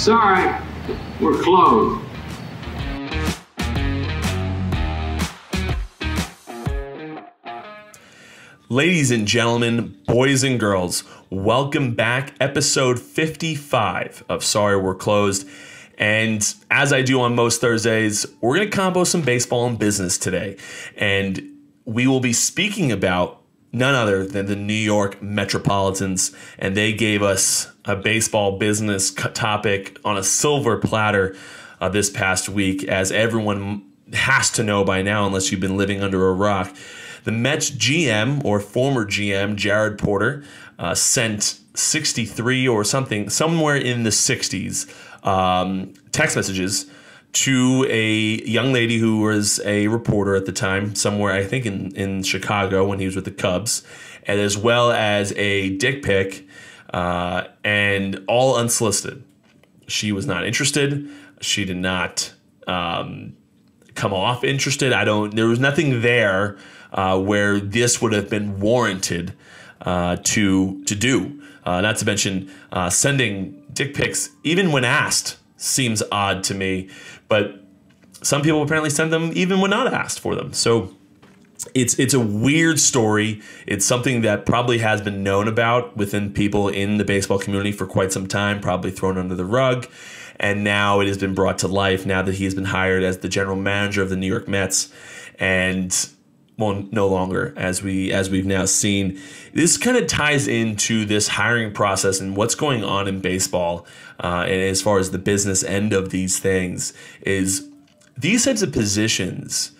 Sorry, we're closed. Ladies and gentlemen, boys and girls, welcome back. Episode 55 of Sorry We're Closed. And as I do on most Thursdays, we're going to combo some baseball and business today. And we will be speaking about none other than the New York Metropolitans. And they gave us a baseball business topic on a silver platter uh, this past week, as everyone has to know by now, unless you've been living under a rock. The Mets GM or former GM Jared Porter uh, sent 63 or something, somewhere in the 60s, um, text messages to a young lady who was a reporter at the time, somewhere I think in, in Chicago when he was with the Cubs, and as well as a dick pic, uh, and all unsolicited. She was not interested. She did not um, come off interested. I don't. There was nothing there uh, where this would have been warranted uh, to to do. Uh, not to mention uh, sending dick pics, even when asked, seems odd to me. But some people apparently send them even when not asked for them. So it's it's a weird story. It's something that probably has been known about within people in the baseball community for quite some time, probably thrown under the rug. And now it has been brought to life now that he has been hired as the general manager of the New York Mets. And well, no longer as we as we've now seen. This kind of ties into this hiring process and what's going on in baseball, uh, and as far as the business end of these things is these types of positions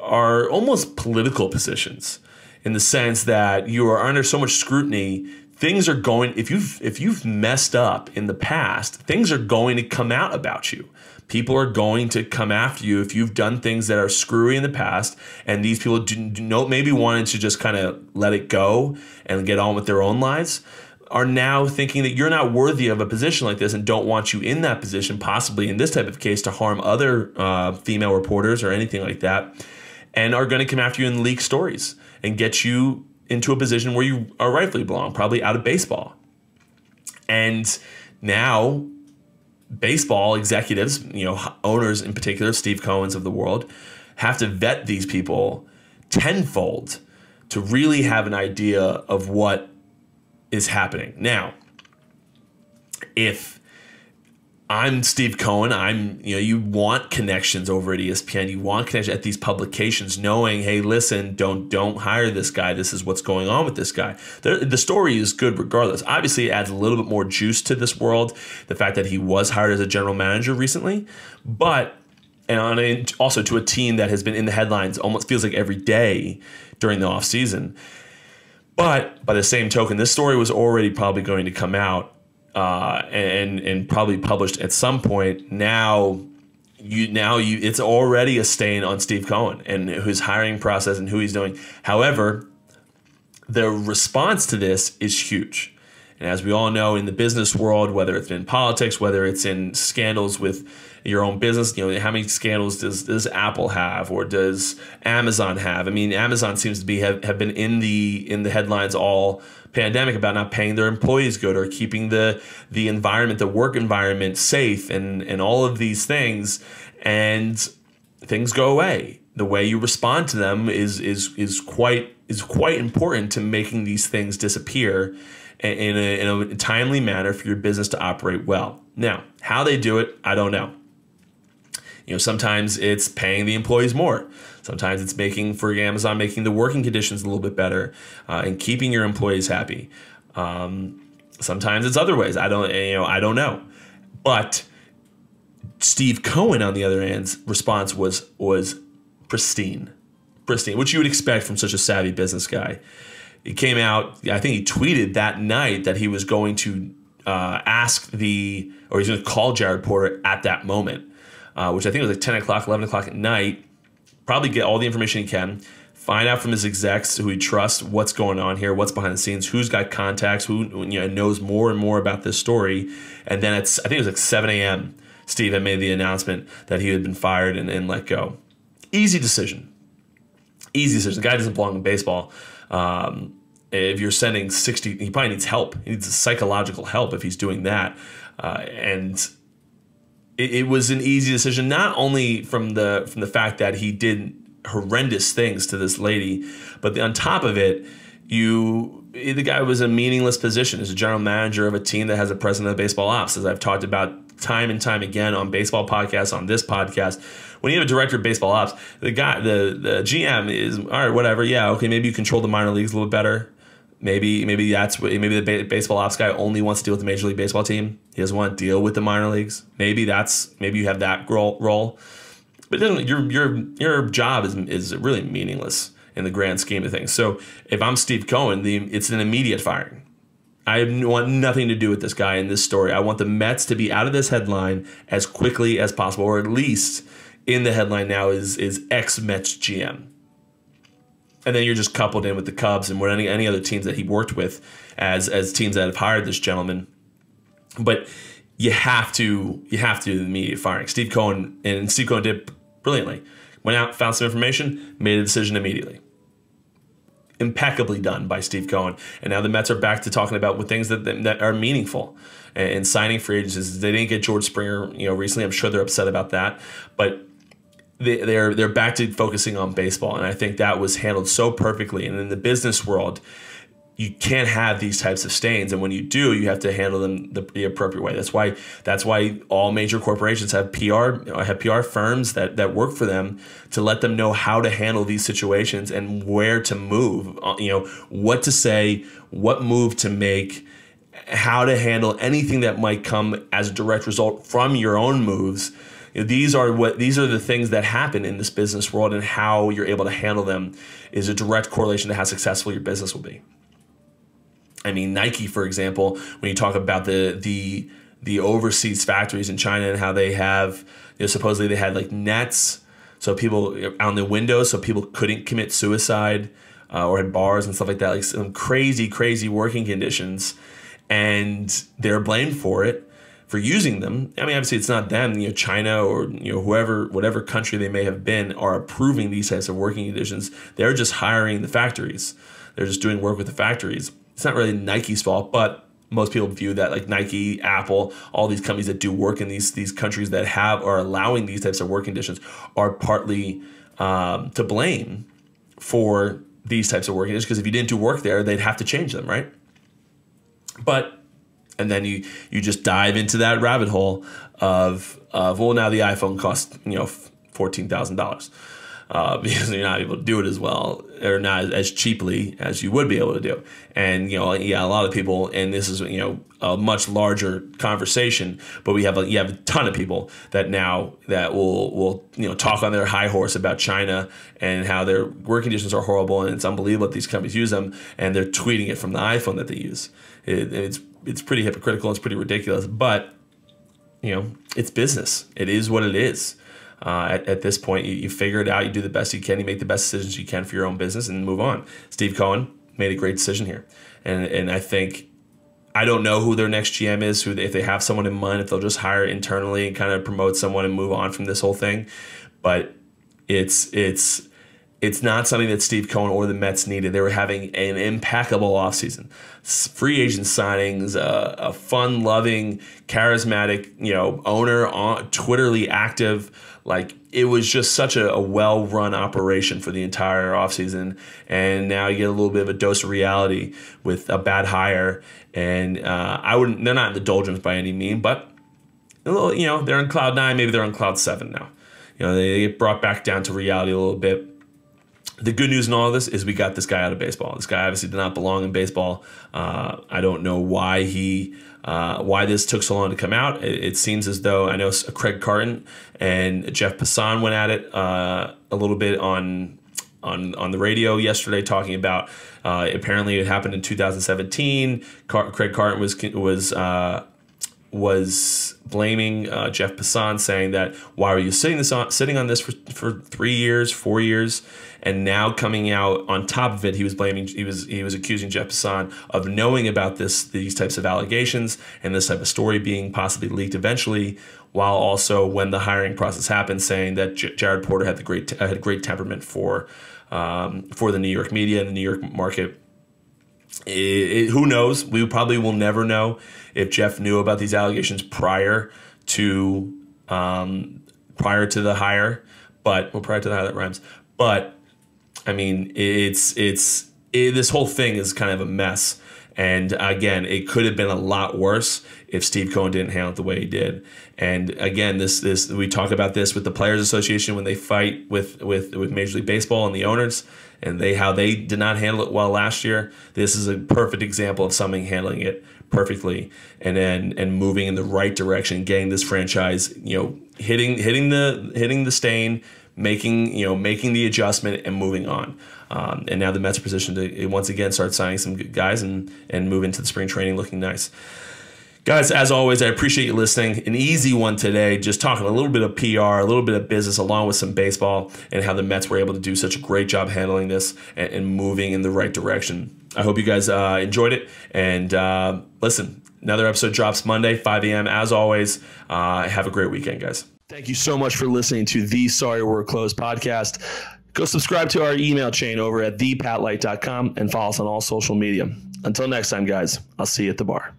are almost political positions in the sense that you are under so much scrutiny things are going if you've if you've messed up in the past things are going to come out about you people are going to come after you if you've done things that are screwy in the past and these people do, do know maybe wanted to just kind of let it go and get on with their own lives are now thinking that you're not worthy of a position like this and don't want you in that position possibly in this type of case to harm other uh, female reporters or anything like that and are going to come after you and leak stories and get you into a position where you are rightfully belong probably out of baseball. And now baseball executives, you know, owners in particular, Steve Cohen's of the world, have to vet these people tenfold to really have an idea of what is happening. Now, if I'm Steve Cohen. I'm, you know, you want connections over at ESPN. You want connections at these publications, knowing, hey, listen, don't don't hire this guy. This is what's going on with this guy. The, the story is good regardless. Obviously, it adds a little bit more juice to this world. The fact that he was hired as a general manager recently, but and also to a team that has been in the headlines almost feels like every day during the offseason. But by the same token, this story was already probably going to come out uh, and and probably published at some point. Now you now you it's already a stain on Steve Cohen and his hiring process and who he's doing. However, the response to this is huge. And as we all know in the business world, whether it's in politics, whether it's in scandals with your own business, you know, how many scandals does, does Apple have or does Amazon have? I mean, Amazon seems to be have, have been in the in the headlines all pandemic about not paying their employees good or keeping the the environment, the work environment safe and and all of these things and things go away. The way you respond to them is is is quite is quite important to making these things disappear in a, in a timely manner for your business to operate well. Now, how they do it, I don't know. You know, sometimes it's paying the employees more. Sometimes it's making for Amazon making the working conditions a little bit better uh, and keeping your employees happy. Um, sometimes it's other ways. I don't you know I don't know, but Steve Cohen on the other hand's response was was pristine, pristine, which you would expect from such a savvy business guy. It came out. I think he tweeted that night that he was going to uh, ask the or he's going to call Jared Porter at that moment, uh, which I think was like ten o'clock, eleven o'clock at night probably get all the information he can, find out from his execs who he trusts what's going on here, what's behind the scenes, who's got contacts, who you know knows more and more about this story, and then it's I think it was like 7 a.m. Steve had made the announcement that he had been fired and, and let go. Easy decision. Easy decision. The guy doesn't belong in baseball. Um, if you're sending 60, he probably needs help. He needs psychological help if he's doing that. Uh, and it, it was an easy decision, not only from the from the fact that he did horrendous things to this lady, but the, on top of it, you the guy was a meaningless position as a general manager of a team that has a president of the baseball ops, as I've talked about time and time again on baseball podcasts, on this podcast. When you have a director of baseball ops, the guy, the the GM is all right, whatever. Yeah, okay, maybe you control the minor leagues a little bit better. Maybe maybe that's what maybe the baseball ops guy only wants to deal with the major league baseball team. He doesn't want to deal with the minor leagues. Maybe that's maybe you have that role. role. But then your your your job is is really meaningless in the grand scheme of things. So if I'm Steve Cohen, the it's an immediate firing. I want nothing to do with this guy in this story. I want the Mets to be out of this headline as quickly as possible, or at least in the headline now is is ex Mets GM and then you're just coupled in with the Cubs and what any any other teams that he worked with as as teams that have hired this gentleman. But you have to you have to do the immediate firing. Steve Cohen and Steve Cohen did brilliantly. Went out, found some information, made a decision immediately. Impeccably done by Steve Cohen. And now the Mets are back to talking about what things that, that are meaningful and signing free agents. They didn't get George Springer, you know, recently. I'm sure they're upset about that. But they, they're they're back to focusing on baseball, and I think that was handled so perfectly. And in the business world, you can't have these types of stains, and when you do, you have to handle them the, the appropriate way. That's why that's why all major corporations have PR have PR firms that that work for them to let them know how to handle these situations and where to move. Uh, you know what to say, what move to make how to handle anything that might come as a direct result from your own moves you know, these are what these are the things that happen in this business world, and how you're able to handle them is a direct correlation to how successful your business will be. I mean, Nike, for example, when you talk about the the the overseas factories in China and how they have, you know, supposedly they had like nets, so people on the windows, so people couldn't commit suicide, uh, or had bars and stuff like that, like some crazy, crazy working conditions, and they're blamed for it for using them. I mean, obviously, it's not them. You know, China or you know whoever, whatever country they may have been, are approving these types of working conditions. They're just hiring the factories. They're just doing work with the factories. It's not really Nike's fault, but most people view that like Nike, Apple, all these companies that do work in these these countries that have are allowing these types of work conditions are partly um, to blame for these types of work conditions because if you didn't do work there, they'd have to change them, right? But and then you you just dive into that rabbit hole of of well now the iPhone costs you know fourteen thousand uh, dollars because you're not able to do it as well or not as cheaply as you would be able to do. And you know, yeah, a lot of people, and this is you know a much larger conversation, but we have a, you have a ton of people that now that will will you know talk on their high horse about China and how their work conditions are horrible and it's unbelievable that these companies use them and they're tweeting it from the iPhone that they use. It, it's it's pretty hypocritical. It's pretty ridiculous, but you know, it's business. It is what it is. Uh, at, at, this point, you, you, figure it out. You do the best you can. You make the best decisions you can for your own business, and move on. Steve Cohen made a great decision here, and and I think I don't know who their next GM is. Who if they have someone in mind, if they'll just hire internally and kind of promote someone and move on from this whole thing. But it's it's it's not something that Steve Cohen or the Mets needed. They were having an impeccable offseason. Free agent signings, uh, a fun loving, charismatic, you know, owner, on, Twitterly active. Like it was just such a, a well run operation for the entire offseason. And now you get a little bit of a dose of reality with a bad hire. And uh, I wouldn't, they're not in the doldrums by any mean, but a little, you know, they're on cloud nine, maybe they're on cloud seven now. You know, they get brought back down to reality a little bit the good news in all of this is we got this guy out of baseball. This guy obviously did not belong in baseball. Uh, I don't know why he uh, why this took so long to come out. It, it, seems as though I know Craig Carton and Jeff Passan went at it uh, a little bit on on on the radio yesterday, talking about uh, apparently it happened in 2017. Car- Craig Carton was was uh, was blaming uh, Jeff Passan, saying that why are you sitting this on, sitting on this for, for three years, four years, and now coming out on top of it, he was blaming he was he was accusing Jeff Passan of knowing about this these types of allegations and this type of story being possibly leaked eventually, while also when the hiring process happened, saying that J- Jared Porter had the great had great temperament for um, for the New York media and the New York market. It, it, who knows? We probably will never know if Jeff knew about these allegations prior to um, prior to the hire, but well, prior to the hire that rhymes. But I mean, it's it's it, this whole thing is kind of a mess. And again, it could have been a lot worse if Steve Cohen didn't handle it the way he did. And again, this this we talk about this with the Players Association when they fight with with with Major League Baseball and the owners, and they how they did not handle it well last year. This is a perfect example of something handling it perfectly and then and moving in the right direction, getting this franchise, you know, hitting hitting the hitting the stain, making you know making the adjustment and moving on. Um, and now the Mets are positioned to once again start signing some good guys and and move into the spring training looking nice. Guys, as always, I appreciate you listening. An easy one today, just talking a little bit of PR, a little bit of business, along with some baseball, and how the Mets were able to do such a great job handling this and, and moving in the right direction. I hope you guys uh, enjoyed it. And uh, listen, another episode drops Monday, 5 a.m. As always, uh, have a great weekend, guys. Thank you so much for listening to the Sorry We're Closed podcast. Go subscribe to our email chain over at thepatlight.com and follow us on all social media. Until next time, guys, I'll see you at the bar.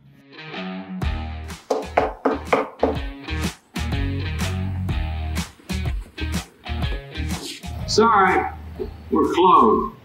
Sorry, we're closed.